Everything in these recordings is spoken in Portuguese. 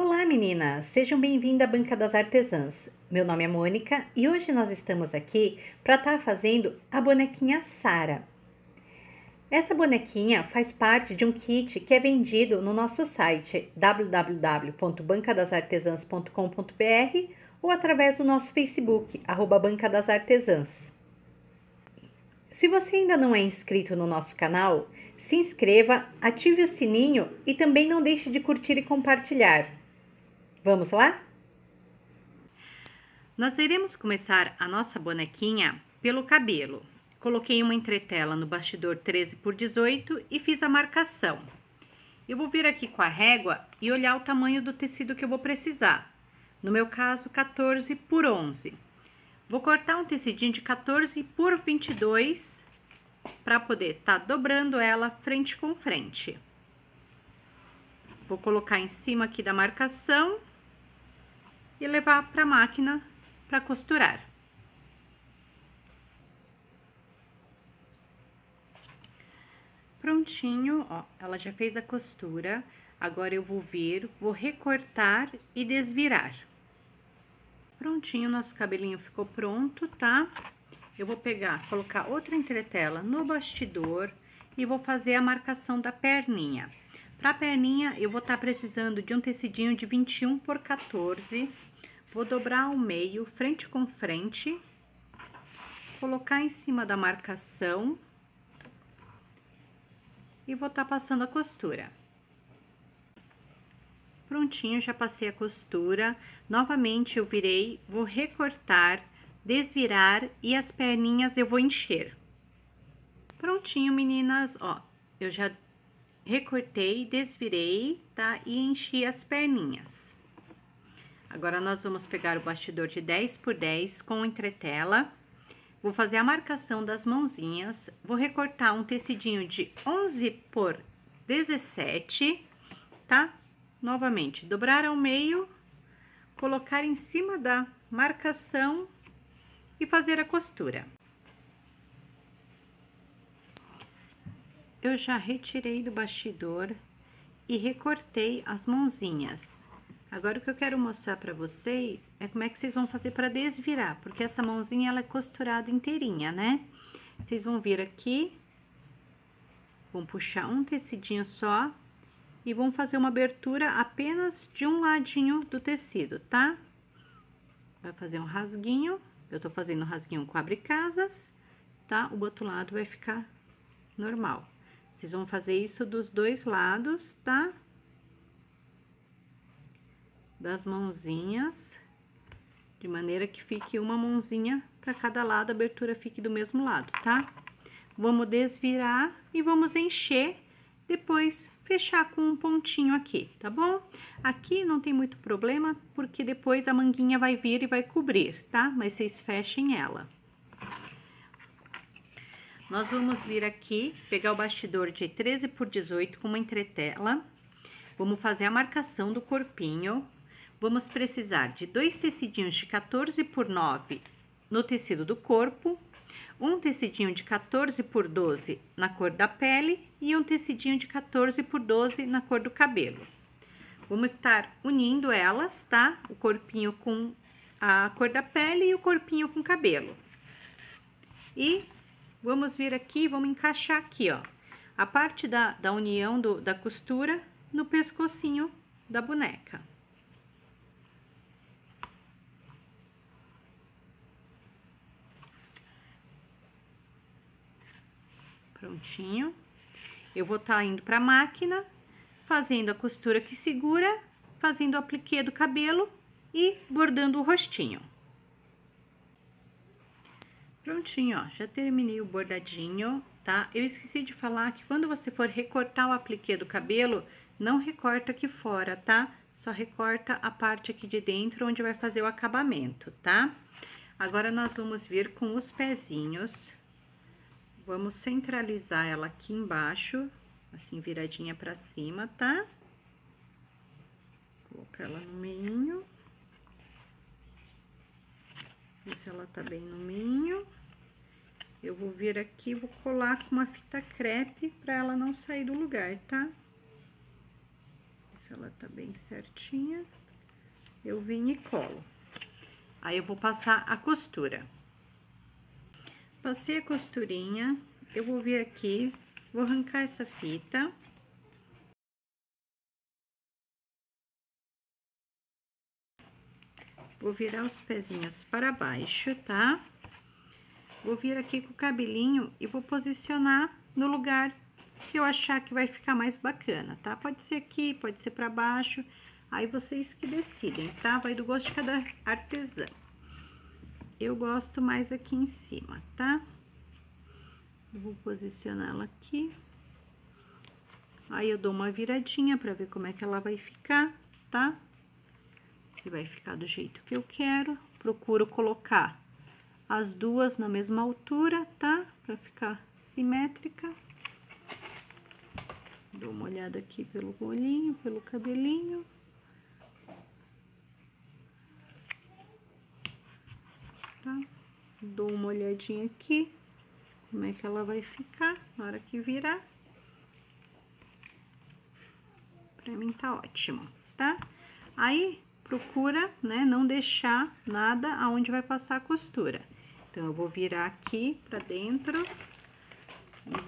Olá meninas, sejam bem-vindas à Banca das Artesãs. Meu nome é Mônica e hoje nós estamos aqui para estar tá fazendo a bonequinha Sara. Essa bonequinha faz parte de um kit que é vendido no nosso site www.bancadasartesãs.com.br ou através do nosso Facebook, arroba Banca das Artesãs. Se você ainda não é inscrito no nosso canal, se inscreva, ative o sininho e também não deixe de curtir e compartilhar. Vamos lá? Nós iremos começar a nossa bonequinha pelo cabelo. Coloquei uma entretela no bastidor 13 por 18 e fiz a marcação. Eu vou vir aqui com a régua e olhar o tamanho do tecido que eu vou precisar. No meu caso, 14 por 11. Vou cortar um tecidinho de 14 por 22 para poder estar tá dobrando ela frente com frente. Vou colocar em cima aqui da marcação e levar para a máquina para costurar. Prontinho, ó, ela já fez a costura. Agora eu vou vir, vou recortar e desvirar. Prontinho, nosso cabelinho ficou pronto, tá? Eu vou pegar, colocar outra entretela no bastidor e vou fazer a marcação da perninha. Pra perninha, eu vou estar tá precisando de um tecidinho de 21 por 14 Vou dobrar ao meio, frente com frente, colocar em cima da marcação e vou estar tá passando a costura. Prontinho, já passei a costura. Novamente, eu virei, vou recortar, desvirar e as perninhas eu vou encher. Prontinho, meninas, ó, eu já recortei, desvirei, tá? E enchi as perninhas. Agora, nós vamos pegar o bastidor de 10 por 10 com entretela. Vou fazer a marcação das mãozinhas. Vou recortar um tecidinho de 11 por 17, tá? Novamente, dobrar ao meio, colocar em cima da marcação e fazer a costura. Eu já retirei do bastidor e recortei as mãozinhas. Agora, o que eu quero mostrar pra vocês é como é que vocês vão fazer pra desvirar, porque essa mãozinha, ela é costurada inteirinha, né? Vocês vão vir aqui, vão puxar um tecidinho só e vão fazer uma abertura apenas de um ladinho do tecido, tá? Vai fazer um rasguinho, eu tô fazendo um rasguinho com abre-casas, tá? O outro lado vai ficar normal. Vocês vão fazer isso dos dois lados, tá? Tá? Das mãozinhas, de maneira que fique uma mãozinha para cada lado, a abertura fique do mesmo lado, tá? Vamos desvirar e vamos encher, depois fechar com um pontinho aqui, tá bom? Aqui não tem muito problema, porque depois a manguinha vai vir e vai cobrir, tá? Mas vocês fechem ela. Nós vamos vir aqui, pegar o bastidor de 13 por 18 com uma entretela, vamos fazer a marcação do corpinho, vamos precisar de dois tecidinhos de 14 por 9 no tecido do corpo, um tecidinho de 14 por 12 na cor da pele e um tecidinho de 14 por 12 na cor do cabelo. Vamos estar unindo elas, tá? O corpinho com a cor da pele e o corpinho com cabelo. E vamos vir aqui, vamos encaixar aqui, ó, a parte da, da união do, da costura no pescocinho da boneca. Prontinho. Eu vou estar tá indo pra máquina, fazendo a costura que segura, fazendo o apliquê do cabelo e bordando o rostinho. Prontinho, ó, já terminei o bordadinho, tá? Eu esqueci de falar que quando você for recortar o apliquê do cabelo, não recorta aqui fora, tá? Só recorta a parte aqui de dentro, onde vai fazer o acabamento, tá? Agora, nós vamos vir com os pezinhos Vamos centralizar ela aqui embaixo, assim, viradinha pra cima, tá? Colocar ela no meio. Ver se ela tá bem no meio. Eu vou vir aqui, vou colar com uma fita crepe pra ela não sair do lugar, tá? Ver se ela tá bem certinha. Eu vim e colo. Aí, eu vou passar a costura. Passei a costurinha, eu vou vir aqui, vou arrancar essa fita. Vou virar os pezinhos para baixo, tá? Vou vir aqui com o cabelinho e vou posicionar no lugar que eu achar que vai ficar mais bacana, tá? Pode ser aqui, pode ser para baixo, aí vocês que decidem, tá? Vai do gosto de cada artesã. Eu gosto mais aqui em cima, tá? Eu vou posicionar ela aqui. Aí, eu dou uma viradinha pra ver como é que ela vai ficar, tá? Se vai ficar do jeito que eu quero. Procuro colocar as duas na mesma altura, tá? Pra ficar simétrica. Dou uma olhada aqui pelo bolinho, pelo cabelinho. Tá? Dou uma olhadinha aqui, como é que ela vai ficar na hora que virar. Pra mim tá ótimo, tá? Aí, procura, né, não deixar nada aonde vai passar a costura. Então, eu vou virar aqui pra dentro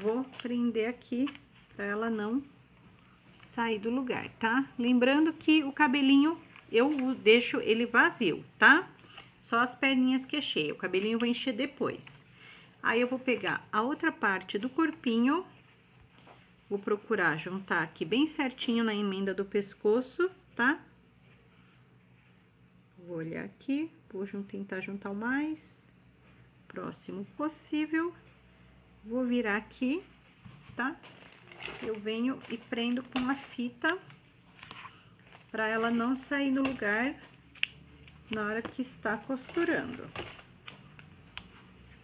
vou prender aqui pra ela não sair do lugar, tá? Lembrando que o cabelinho eu deixo ele vazio, tá? Só as perninhas que é cheia, o cabelinho eu vou encher depois. Aí, eu vou pegar a outra parte do corpinho, vou procurar juntar aqui bem certinho na emenda do pescoço, tá? Vou olhar aqui, vou tentar juntar o mais próximo possível. Vou virar aqui, tá? Eu venho e prendo com a fita para ela não sair do lugar na hora que está costurando.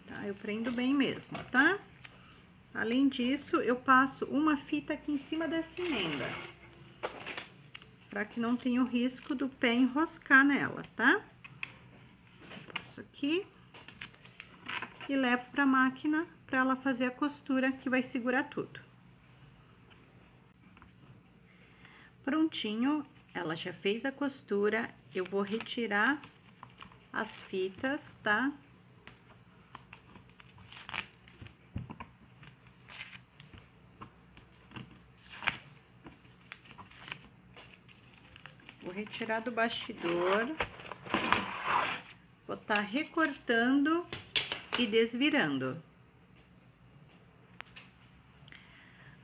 Tá? Eu prendo bem mesmo, tá? Além disso, eu passo uma fita aqui em cima dessa emenda. Pra que não tenha o risco do pé enroscar nela, tá? Passo aqui. E levo pra máquina pra ela fazer a costura que vai segurar tudo. Prontinho, ela já fez a costura, eu vou retirar as fitas, tá? Vou retirar do bastidor, vou estar tá recortando e desvirando.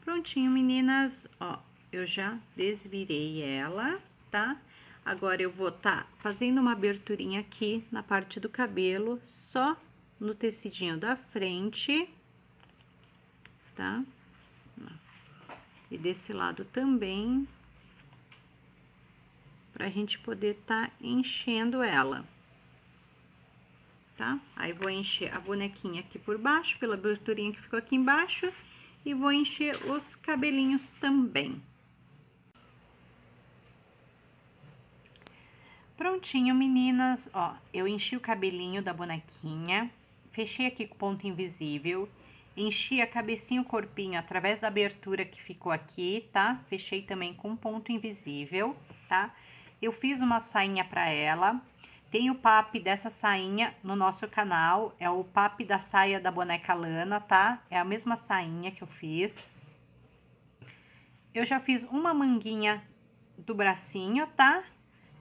Prontinho, meninas, ó, eu já desvirei ela, tá? Agora, eu vou tá fazendo uma aberturinha aqui na parte do cabelo, só no tecidinho da frente, tá? E desse lado também, pra gente poder tá enchendo ela. Tá? Aí, vou encher a bonequinha aqui por baixo, pela aberturinha que ficou aqui embaixo, e vou encher os cabelinhos também. Prontinho, meninas, ó, eu enchi o cabelinho da bonequinha, fechei aqui com ponto invisível, enchi a cabecinha e o corpinho através da abertura que ficou aqui, tá? Fechei também com ponto invisível, tá? Eu fiz uma sainha pra ela, tem o pape dessa sainha no nosso canal, é o pape da saia da boneca Lana, tá? É a mesma sainha que eu fiz. Eu já fiz uma manguinha do bracinho, tá?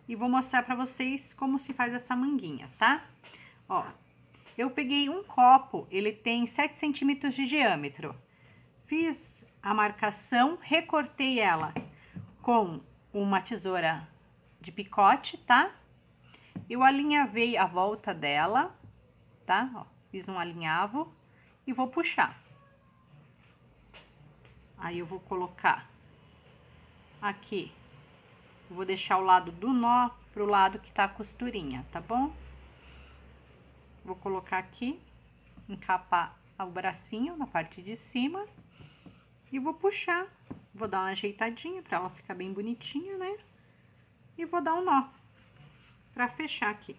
E vou mostrar pra vocês como se faz essa manguinha, tá? Ó, eu peguei um copo, ele tem 7 centímetros de diâmetro. Fiz a marcação, recortei ela com uma tesoura de picote, tá? Eu alinhavei a volta dela, tá? Ó, fiz um alinhavo e vou puxar. Aí, eu vou colocar aqui, vou deixar o lado do nó pro lado que tá a costurinha, tá bom? Vou colocar aqui, encapar o bracinho na parte de cima e vou puxar. Vou dar uma ajeitadinha pra ela ficar bem bonitinha, né? e vou dar um nó para fechar aqui.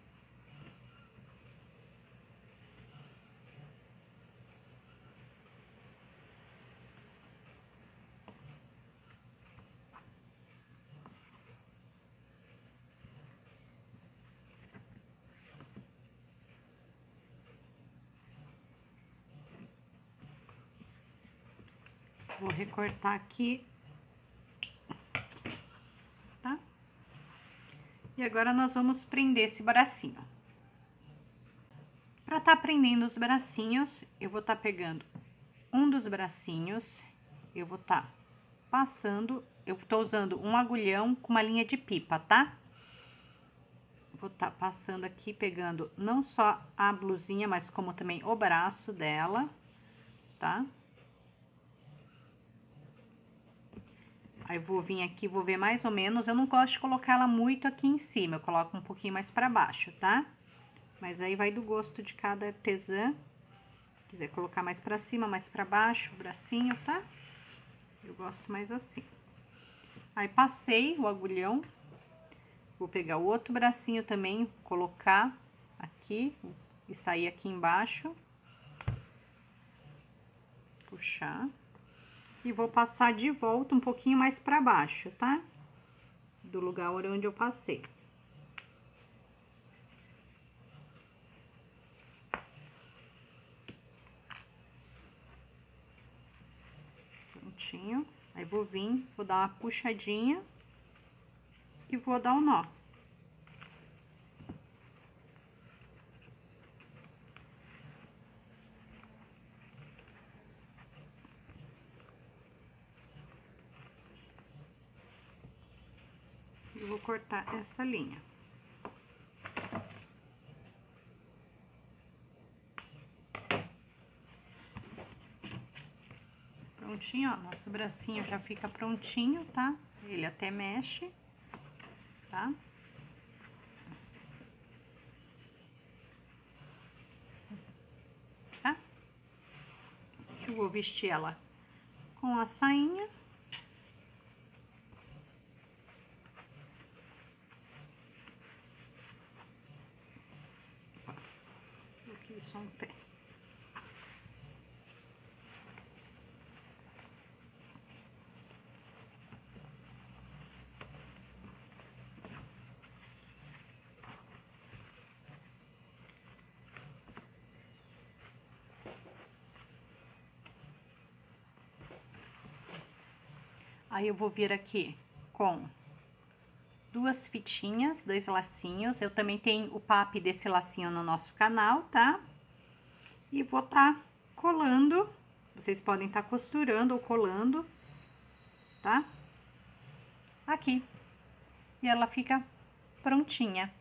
Vou recortar aqui. Tá? E agora nós vamos prender esse bracinho. Para estar tá prendendo os bracinhos, eu vou estar tá pegando um dos bracinhos, eu vou estar tá passando, eu tô usando um agulhão com uma linha de pipa, tá? Vou estar tá passando aqui, pegando não só a blusinha, mas como também o braço dela, tá? Aí, vou vir aqui, vou ver mais ou menos, eu não gosto de colocar ela muito aqui em cima, eu coloco um pouquinho mais pra baixo, tá? Mas aí vai do gosto de cada artesã. Quiser colocar mais pra cima, mais pra baixo, o bracinho, tá? Eu gosto mais assim. Aí, passei o agulhão. Vou pegar o outro bracinho também, colocar aqui e sair aqui embaixo. Puxar. E vou passar de volta um pouquinho mais pra baixo, tá? Do lugar onde eu passei. Prontinho. Aí, vou vir, vou dar uma puxadinha e vou dar um nó. Vou cortar essa linha. Prontinho, ó, nosso bracinho já fica prontinho, tá? Ele até mexe, tá? Tá? Eu vou vestir ela com a sainha. Só um pé. Aí, eu vou vir aqui com duas fitinhas, dois lacinhos. Eu também tenho o papo desse lacinho no nosso canal, tá? E vou tá colando, vocês podem estar tá costurando ou colando, tá? Aqui. E ela fica prontinha.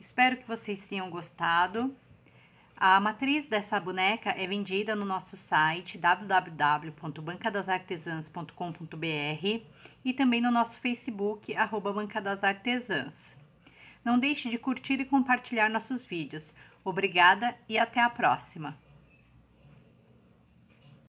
Espero que vocês tenham gostado. A matriz dessa boneca é vendida no nosso site www.bancadasartesãs.com.br e também no nosso Facebook, arroba Banca das Artesãs. Não deixe de curtir e compartilhar nossos vídeos. Obrigada e até a próxima!